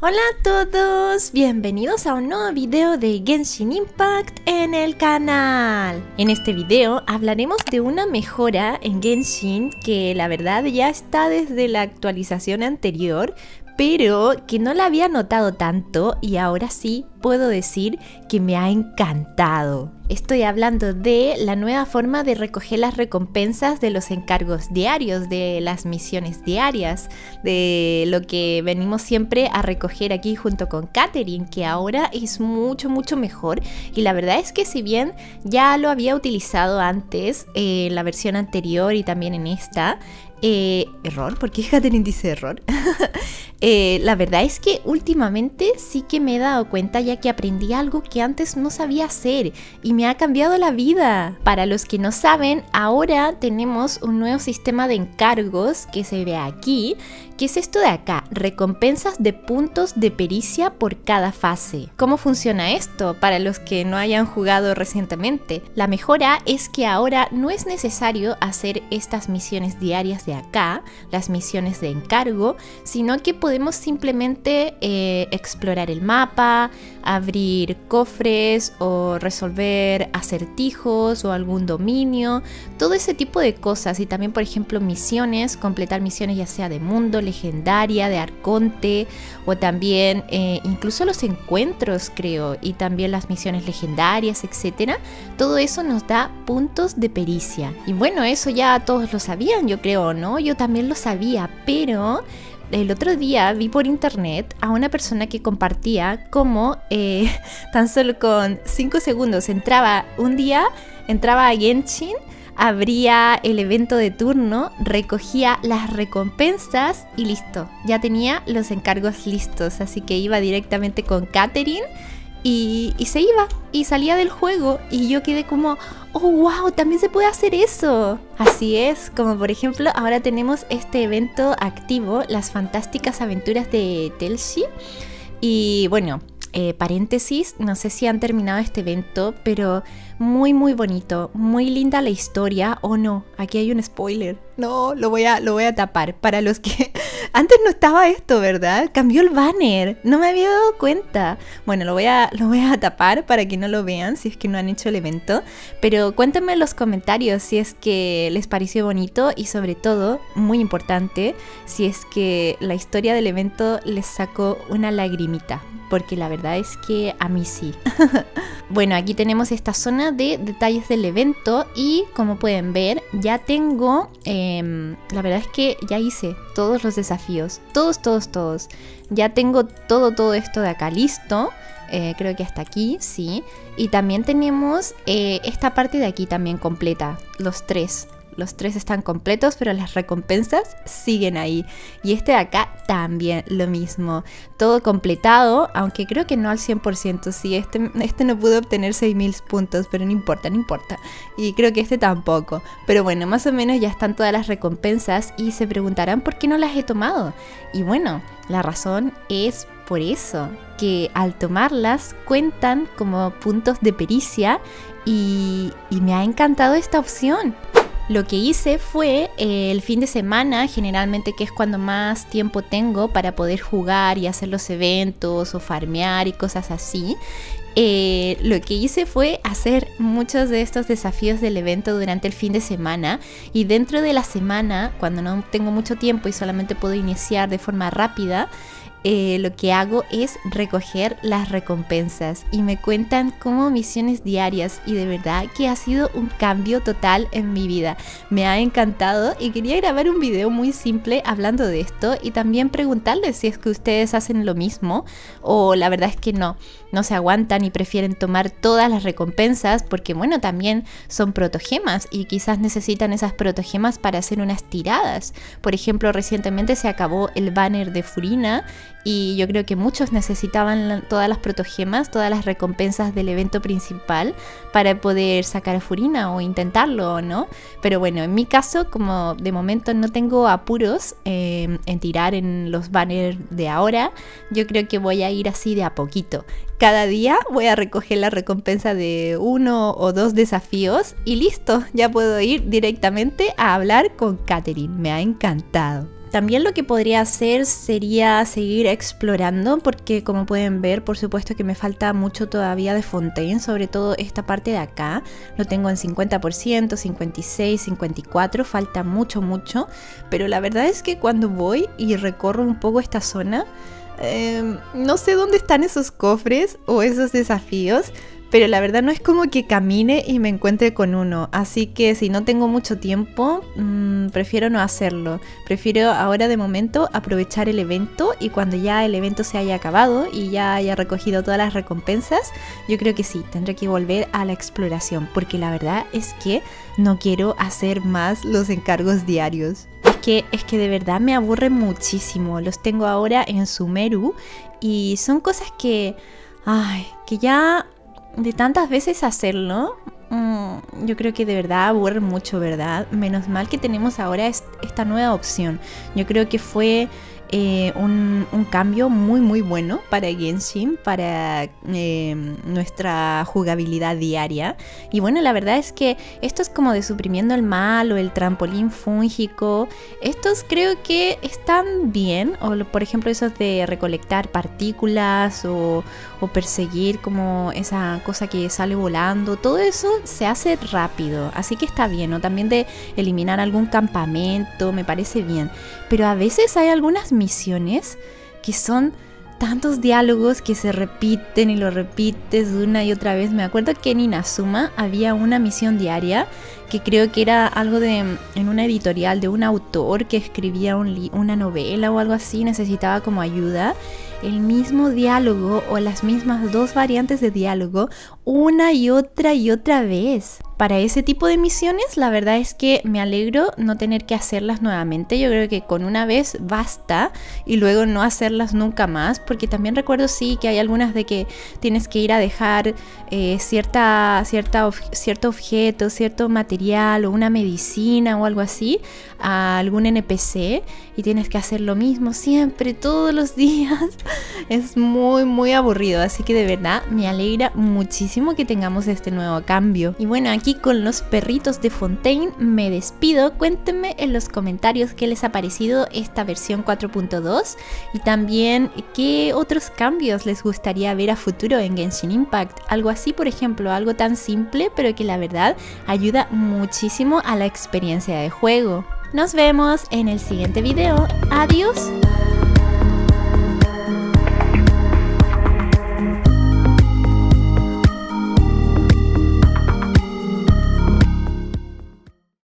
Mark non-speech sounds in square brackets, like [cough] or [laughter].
Hola a todos, bienvenidos a un nuevo video de Genshin Impact en el canal. En este video hablaremos de una mejora en Genshin que la verdad ya está desde la actualización anterior, pero que no la había notado tanto y ahora sí puedo decir que me ha encantado. Estoy hablando de la nueva forma de recoger las recompensas de los encargos diarios, de las misiones diarias, de lo que venimos siempre a recoger aquí junto con Katherine, que ahora es mucho, mucho mejor. Y la verdad es que si bien ya lo había utilizado antes en la versión anterior y también en esta, eh, error, ¿por qué [laughs] Katherine dice error? [laughs] Eh, la verdad es que últimamente sí que me he dado cuenta ya que aprendí algo que antes no sabía hacer y me ha cambiado la vida. Para los que no saben, ahora tenemos un nuevo sistema de encargos que se ve aquí. ¿Qué es esto de acá? Recompensas de puntos de pericia por cada fase. ¿Cómo funciona esto para los que no hayan jugado recientemente? La mejora es que ahora no es necesario hacer estas misiones diarias de acá, las misiones de encargo, sino que podemos simplemente eh, explorar el mapa, abrir cofres o resolver acertijos o algún dominio, todo ese tipo de cosas y también por ejemplo misiones, completar misiones ya sea de mundo, legendaria, de arconte o también eh, incluso los encuentros creo y también las misiones legendarias, etcétera. Todo eso nos da puntos de pericia. Y bueno, eso ya todos lo sabían, yo creo, Yo también lo sabía, pero el otro día vi por internet a una persona que compartía cómo eh, [laughs] tan solo con 5 segundos entraba un día, entraba a Genshin, abría el evento de turno, recogía las recompensas y listo. Ya tenía los encargos listos, así que iba directamente con Katherine y, se iba y salía del juego y yo quedé como, oh wow, también se puede hacer eso. Así es, como por ejemplo ahora tenemos este evento activo, las fantásticas aventuras de Telshi. Y bueno, eh, paréntesis, no sé si han terminado este evento, pero muy muy bonito, muy linda la historia o no. Aquí hay un spoiler. No, lo voy a lo voy a tapar para los que [laughs] antes no estaba esto, ¿verdad? Cambió el banner. No me había dado cuenta. Bueno, lo voy a lo voy a tapar para que no lo vean si es que no han hecho el evento, pero cuéntenme en los comentarios si es que les pareció bonito y sobre todo, muy importante, si es que la historia del evento les sacó una lagrimita porque la verdad es que a mí sí. [laughs] bueno, aquí tenemos esta zona de detalles del evento y como pueden ver ya tengo, em, la verdad es que ya hice todos los desafíos, todos, todos, todos. Ya tengo todo, todo esto de acá listo. Eh, creo que hasta aquí, sí. Y también tenemos eh, esta parte de aquí también completa, los tres. Los tres están completos, pero las recompensas siguen ahí. Y este de acá también lo mismo. Todo completado, aunque creo que no al 100%. Sí, este, este no pudo obtener 6000 puntos, pero no importa, no importa. Y creo que este tampoco. Pero bueno, más o menos ya están todas las recompensas y se preguntarán por qué no las he tomado. Y bueno, la razón es por eso, que al tomarlas cuentan como puntos de pericia y, y me ha encantado esta opción. Lo que hice fue eh, el fin de semana, generalmente que es cuando más tiempo tengo para poder jugar y hacer los eventos o farmear y cosas así. Eh, lo que hice fue hacer muchos de estos desafíos del evento durante el fin de semana. Y dentro de la semana, cuando no tengo mucho tiempo y solamente puedo iniciar de forma rápida, eh, lo que hago es recoger las recompensas. Y me cuentan como misiones diarias. Y de verdad que ha sido un cambio total en mi vida. Me ha encantado. Y quería grabar un video muy simple hablando de esto. Y también preguntarles si es que ustedes hacen lo mismo o la verdad es que no, no se aguantan y prefieren tomar todas las recompensas porque bueno, también son protogemas y quizás necesitan esas protogemas para hacer unas tiradas. Por ejemplo, recientemente se acabó el banner de Furina y yo creo que muchos necesitaban todas las protogemas, todas las recompensas del evento principal para poder sacar a Furina o intentarlo, ¿no? Pero bueno, en mi caso, como de momento no tengo apuros em, en tirar en los banners de ahora, yo creo que voy a ir así de a poquito. Cada día voy a recoger la recompensa de uno o dos desafíos y listo, ya puedo ir directamente a hablar con Katherine. Me ha encantado. También lo que podría hacer sería seguir explorando porque como pueden ver por supuesto que me falta mucho todavía de Fontaine, sobre todo esta parte de acá. Lo tengo en 50%, 56, 54, falta mucho mucho. Pero la verdad es que cuando voy y recorro un poco esta zona, em, no sé dónde están esos cofres o esos desafíos pero la verdad no es como que camine y me encuentre con uno. Así que si no tengo mucho tiempo, mm, prefiero no hacerlo. Prefiero ahora de momento aprovechar el evento y cuando ya el evento se haya acabado y ya haya recogido todas las recompensas, yo creo que sí, tendré que volver a la exploración. Porque la verdad es que no quiero hacer más los encargos diarios. Es que, es que de verdad me aburre muchísimo. Los tengo ahora en Sumeru y son cosas que... Ay, que ya de tantas veces hacerlo, mm, yo creo que de verdad aburre mucho, ¿verdad? Menos mal que tenemos ahora esta nueva opción. Yo creo que fue eh, un, cambio muy muy bueno para Genshin, para eh, nuestra jugabilidad diaria. Y bueno, la verdad es que esto es como de suprimiendo el mal o el trampolín fúngico. Estos creo que están bien, o por ejemplo esos de recolectar partículas o, o perseguir como esa cosa que sale volando. Todo eso se hace rápido, así que está bien. O también de eliminar algún campamento, me parece bien. Pero a veces hay algunas misiones que son tantos diálogos que se repiten y lo repites una y otra vez. Me acuerdo que en Inazuma había una misión diaria que creo que era algo de en una editorial de un autor que escribía una novela o algo así, necesitaba como ayuda. El mismo diálogo o las mismas dos variantes de diálogo una y otra y otra vez para ese tipo de misiones, la verdad es que me alegro no tener que hacerlas nuevamente. Yo creo que con una vez basta y luego no hacerlas nunca más, porque también recuerdo sí que hay algunas de que tienes que ir a dejar eh, cierta, cierto objeto, cierto material o una medicina o algo así a algún NPC y tienes que hacer lo mismo siempre, todos los [laughs] días. Es muy, muy aburrido, así que de verdad me alegra muchísimo que tengamos este nuevo cambio. Y bueno, aquí con los perritos de Fontaine me despido. Cuéntenme en los comentarios qué les ha parecido esta versión 4.2 y también qué otros cambios les gustaría ver a futuro en Genshin Impact. Algo así, por ejemplo, algo tan simple pero que la verdad ayuda muchísimo a la experiencia de juego. Nos vemos en el siguiente video. Adiós.